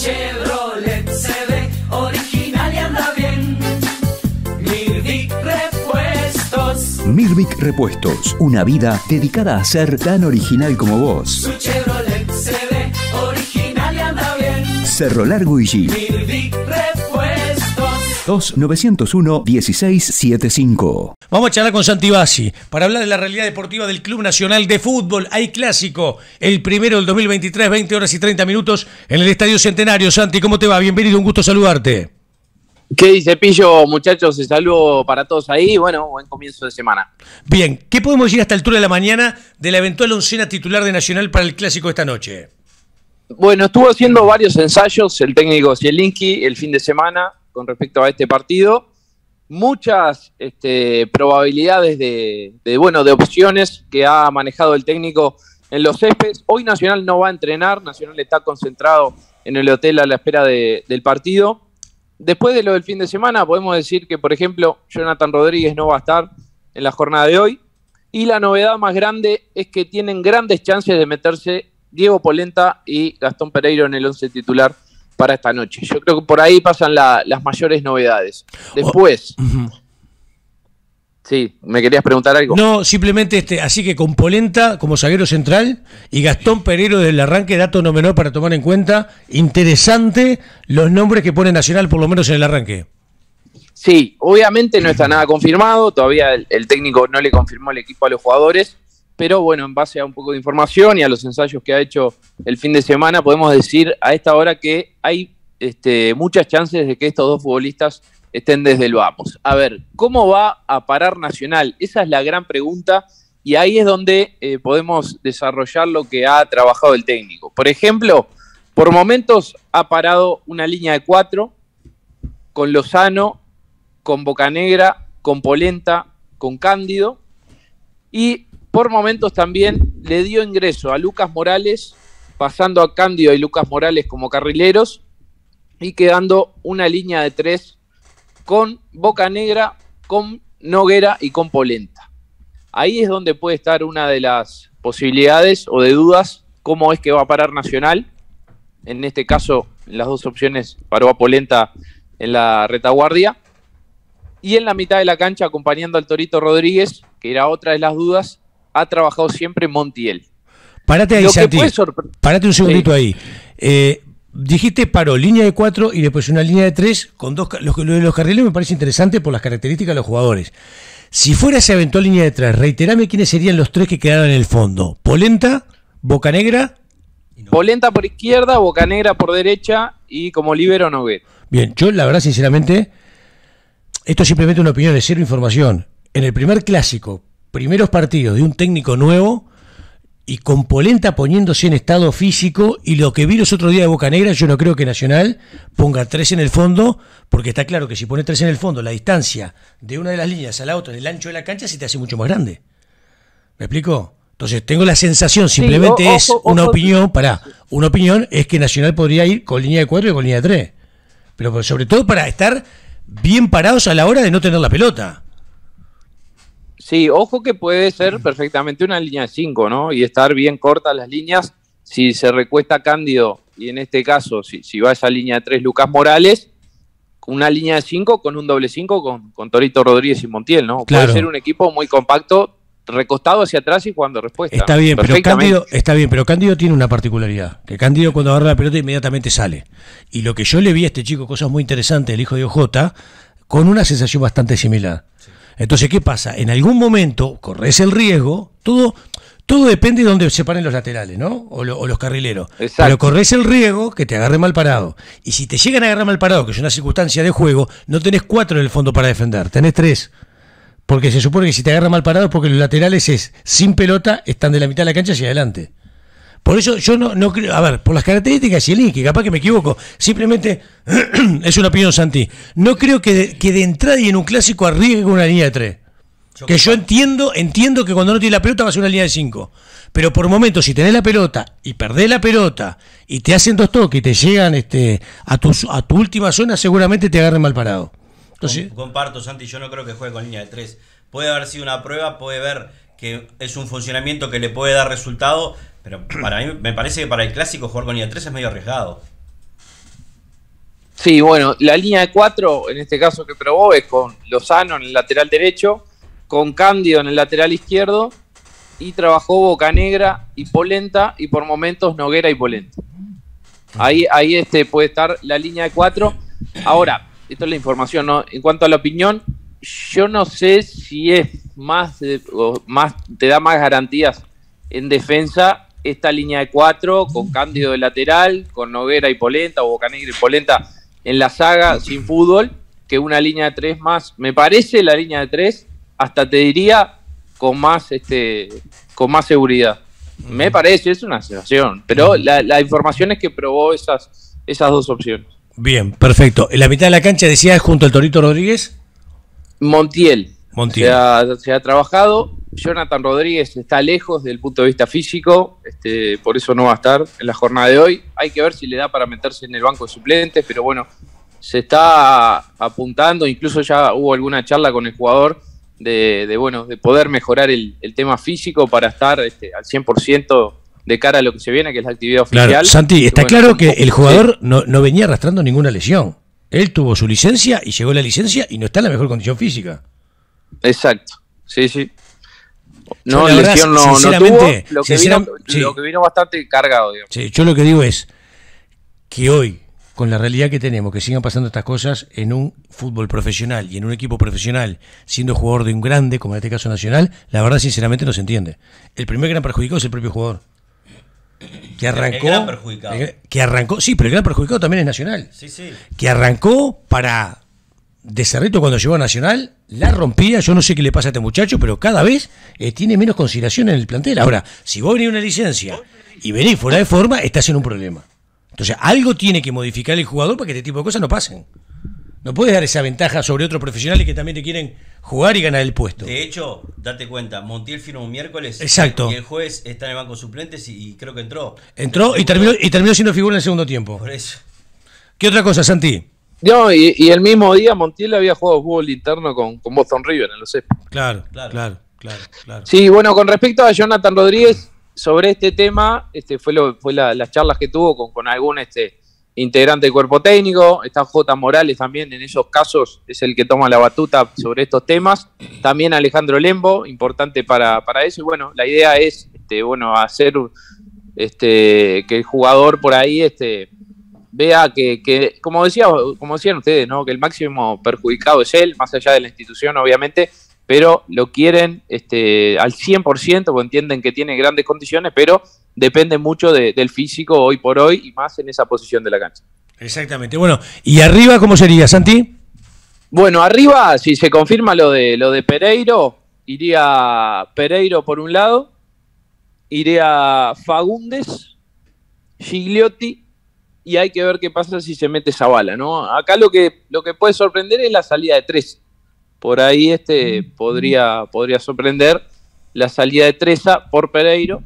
Chevrolet se ve original y anda bien. Mirvic Repuestos. Mirvic Repuestos, una vida dedicada a ser tan original como vos. Su Chevrolet se ve original y anda bien. Cerro Largo y G. Mirvic Repuestos. 2-901-1675. Vamos a charlar con Santi Bassi para hablar de la realidad deportiva del Club Nacional de Fútbol. Hay clásico, el primero del 2023, 20 horas y 30 minutos en el Estadio Centenario. Santi, ¿cómo te va? Bienvenido, un gusto saludarte. ¿Qué dice Pillo, muchachos? Un saludo para todos ahí. Bueno, buen comienzo de semana. Bien, ¿qué podemos decir hasta altura de la mañana de la eventual oncena titular de Nacional para el clásico esta noche? Bueno, estuvo haciendo varios ensayos el técnico Zielinski el fin de semana con respecto a este partido. Muchas este, probabilidades de, de, bueno, de opciones que ha manejado el técnico en los céspedes. Hoy Nacional no va a entrenar, Nacional está concentrado en el hotel a la espera de, del partido. Después de lo del fin de semana, podemos decir que, por ejemplo, Jonathan Rodríguez no va a estar en la jornada de hoy. Y la novedad más grande es que tienen grandes chances de meterse Diego Polenta y Gastón Pereiro en el once titular para esta noche. Yo creo que por ahí pasan la, las mayores novedades. Después, Uh -huh. sí, ¿me querías preguntar algo? No, simplemente este, así que con Polenta como zaguero central y Gastón Pereiro desde el arranque, dato no menor para tomar en cuenta. Interesante los nombres que pone Nacional, por lo menos en el arranque. Sí, obviamente no está nada confirmado, todavía el, el técnico no le confirmó el equipo a los jugadores, pero bueno, en base a un poco de información y a los ensayos que ha hecho el fin de semana, podemos decir a esta hora que hay este, muchas chances de que estos dos futbolistas estén desde el vamos. A ver, ¿cómo va a parar Nacional? Esa es la gran pregunta y ahí es donde eh, podemos desarrollar lo que ha trabajado el técnico. Por ejemplo, por momentos ha parado una línea de cuatro con Lozano, con Bocanegra, con Polenta, con Cándido y por momentos también le dio ingreso a Lucas Morales, pasando a Cándido y Lucas Morales como carrileros y quedando una línea de tres con Boca Negra, con Noguera y con Polenta. Ahí es donde puede estar una de las posibilidades o de dudas cómo es que va a parar Nacional. En este caso, las dos opciones paró a Polenta en la retaguardia. Y en la mitad de la cancha, acompañando al Torito Rodríguez, que era otra de las dudas, ha trabajado siempre Montiel. Parate ahí, Santi. Parate un segundito sí. ahí. Eh, dijiste paró línea de cuatro y después una línea de tres con dos. Lo, lo de los carriles me parece interesante por las características de los jugadores. Si fuera esa eventual línea de tres, reiterame quiénes serían los tres que quedaron en el fondo. Polenta, Bocanegra. Polenta por izquierda, Bocanegra por derecha y como libero Noguet. Bien, yo la verdad, sinceramente, esto es simplemente una opinión de cero información. En el primer clásico, primeros partidos de un técnico nuevo y con Polenta poniéndose en estado físico y lo que vi los otros días de Boca Negra, yo no creo que Nacional ponga tres en el fondo, porque está claro que si pone tres en el fondo, la distancia de una de las líneas a la otra en el ancho de la cancha se te hace mucho más grande. ¿Me explico? Entonces tengo la sensación, simplemente sí, es una opinión, para una opinión es que Nacional podría ir con línea de cuatro y con línea de tres. Pero sobre todo para estar bien parados a la hora de no tener la pelota. Sí, ojo que puede ser perfectamente una línea de 5, ¿no? Y estar bien cortas las líneas. Si se recuesta Cándido, y en este caso, si, si va a esa línea de 3 Lucas Morales, una línea de 5 con un doble 5 con, con, Torito Rodríguez y Montiel, ¿no? Claro. Puede ser un equipo muy compacto, recostado hacia atrás y jugando respuesta. Está bien, pero Cándido, está bien, pero Cándido tiene una particularidad, que Cándido cuando agarra la pelota inmediatamente sale. Y lo que yo le vi a este chico, cosas muy interesantes, el hijo de OJ, con una sensación bastante similar. Sí. Entonces, ¿qué pasa? En algún momento corres el riesgo, todo, todo depende de dónde se paren los laterales, ¿no? O, lo, o los carrileros. Exacto. Pero corres el riesgo que te agarre mal parado. Y si te llegan a agarrar mal parado, que es una circunstancia de juego, no tenés cuatro en el fondo para defender, tenés tres. Porque se supone que si te agarra mal parado es porque los laterales es sin pelota, están de la mitad de la cancha hacia adelante. Por eso yo no, no creo, a ver, por las características y el link, que capaz que me equivoco, simplemente es una opinión, Santi. No creo que de, que de entrada y en un clásico arriesgue con una línea de tres. Yo que yo entiendo, entiendo que cuando no tiene la pelota va a ser una línea de cinco. Pero por momentos, si tenés la pelota y perdés la pelota y te hacen dos toques y te llegan este, a, tu, a tu última zona, seguramente te agarren mal parado. Entonces, Comparto, Santi, yo no creo que juegue con línea de tres. Puede haber sido una prueba, puede ver que es un funcionamiento que le puede dar resultado, pero para mí me parece que para el clásico jugar con línea de tres es medio arriesgado. Sí, bueno, la línea de cuatro, en este caso que probó, es con Lozano en el lateral derecho, con Cándido en el lateral izquierdo, y trabajó Bocanegra y Polenta, y por momentos Noguera y Polenta. Ahí, ahí este puede estar la línea de cuatro. Ahora, esto es la información, ¿no? En cuanto a la opinión, yo no sé si es más, más te da más garantías en defensa esta línea de cuatro con Cándido de lateral, con Noguera y Polenta, o Bocanegra y Polenta en la saga sin fútbol, que una línea de tres más. Me parece la línea de tres, hasta te diría con más este con más seguridad. Me parece, es una sensación, pero la, la información es que probó esas, esas dos opciones. Bien, perfecto. En la mitad de la cancha decía es junto al Torito Rodríguez. Montiel. Se ha, se ha trabajado. Jonathan Rodríguez está lejos desde el punto de vista físico, este, por eso no va a estar en la jornada de hoy. Hay que ver si le da para meterse en el banco de suplentes, pero bueno, se está apuntando, incluso ya hubo alguna charla con el jugador de, de, bueno, de poder mejorar el, el tema físico para estar este, al 100% de cara a lo que se viene, que es la actividad oficial. Claro, Santi, está Bueno, claro que el jugador no, no venía arrastrando ninguna lesión. Él tuvo su licencia y llegó la licencia y no está en la mejor condición física. Exacto, sí, sí. Yo, No, la verdad, lesión no, no tuvo, lo que, sinceram- vino, sí. lo que vino bastante cargado, digamos. Sí, yo lo que digo es que hoy, con la realidad que tenemos, que sigan pasando estas cosas en un fútbol profesional y en un equipo profesional, siendo jugador de un grande, como en este caso Nacional, la verdad sinceramente no se entiende. El primer gran perjudicado es el propio jugador. Que arrancó. gran perjudicado. el- que arrancó, sí, pero el gran perjudicado también es Nacional. Sí, sí. que arrancó para de Cerrito cuando llegó a Nacional, la rompía, yo no sé qué le pasa a este muchacho, pero cada vez eh, tiene menos consideración en el plantel. Ahora, si vos venís una licencia y venís fuera de forma, estás en un problema. Entonces, algo tiene que modificar el jugador para que este tipo de cosas no pasen. No puedes dar esa ventaja sobre otros profesionales que también te quieren jugar y ganar el puesto. De hecho, date cuenta, Montiel firma un miércoles Exacto. y el jueves está en el banco de suplentes y, y creo que entró. Entró y terminó, y terminó siendo figura en el segundo tiempo. Por eso. ¿Qué otra cosa, Santi? No, y, y el mismo día Montiel había jugado fútbol interno con, con Boston River en los CEP. Claro, Claro. claro, claro, claro. Sí, bueno, con respecto a Jonathan Rodríguez, sobre este tema, este fue lo, fue la- las charlas que tuvo con, con algún este, integrante del cuerpo técnico. Está J. Morales también, en esos casos es el que toma la batuta sobre estos temas. También Alejandro Lembo, importante para, para eso. Y bueno, la idea es este, bueno, hacer este, que el jugador por ahí este, vea que, que, como, decía, como decían ustedes, ¿no? que el máximo perjudicado es él, más allá de la institución, obviamente, pero lo quieren este, al 100%, porque entienden que tiene grandes condiciones, pero depende mucho de- del físico hoy por hoy y más en esa posición de la cancha. Exactamente. Bueno, ¿y arriba cómo sería, Santi? Bueno, arriba, si se confirma lo de lo de Pereiro, iría Pereiro por un lado, iría Fagundes, Gigliotti, y hay que ver qué pasa si se mete esa bala, ¿no? Acá lo que, lo que puede sorprender es la salida de tres. Por ahí este podría, podría sorprender la salida de Treza por Pereiro.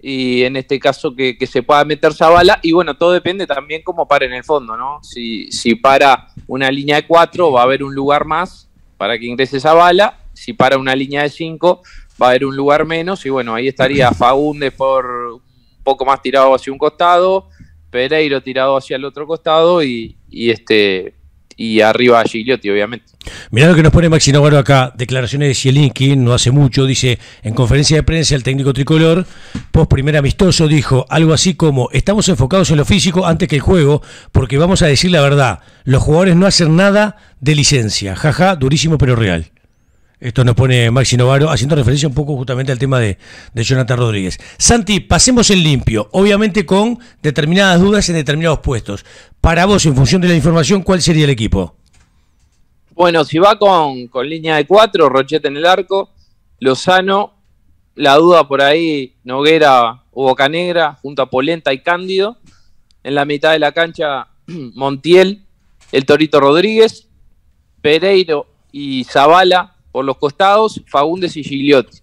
Y en este caso que, que se pueda meter esa bala. Y bueno, todo depende también cómo para en el fondo, ¿no? Si, si para una línea de cuatro, va a haber un lugar más para que ingrese esa bala. Si para una línea de cinco, va a haber un lugar menos. Y bueno, ahí estaría Fagundes por un poco más tirado hacia un costado, Pereiro tirado hacia el otro costado y, y este y arriba Gigliotti, obviamente. Mirá lo que nos pone Maxi Navarro acá, declaraciones de Zielinski, no hace mucho, dice, en conferencia de prensa el técnico tricolor, post primer amistoso, dijo algo así como, estamos enfocados en lo físico antes que el juego, porque vamos a decir la verdad, los jugadores no hacen nada de licencia, jaja, durísimo pero real. Esto nos pone Maxi Novaro, haciendo referencia un poco justamente al tema de, Jonathan Rodríguez. Santi, pasemos en limpio, obviamente con determinadas dudas en determinados puestos. Para vos, en función de la información, ¿cuál sería el equipo? Bueno, si va con, con línea de cuatro, Rochete en el arco, Lozano, la duda por ahí, Noguera o Bocanegra, junto a Polenta y Cándido. En la mitad de la cancha, Montiel, el Torito Rodríguez, Pereiro y Zavala por los costados, Fagundes y Gigliotti.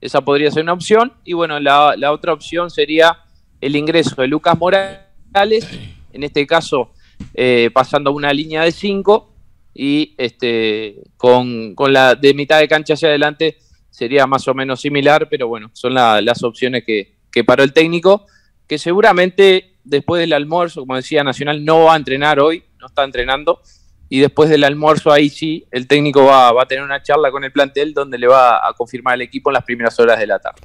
Esa podría ser una opción. Y bueno, la, otra opción sería el ingreso de Lucas Morales, en este caso eh, pasando una línea de cinco y este con, con la de mitad de cancha hacia adelante sería más o menos similar, pero bueno, son la- las opciones que, que paró el técnico, que seguramente después del almuerzo, como decía Nacional, no va a entrenar hoy, no está entrenando. Y después del almuerzo, ahí sí, el técnico va, va a tener una charla con el plantel donde le va a confirmar el equipo en las primeras horas de la tarde.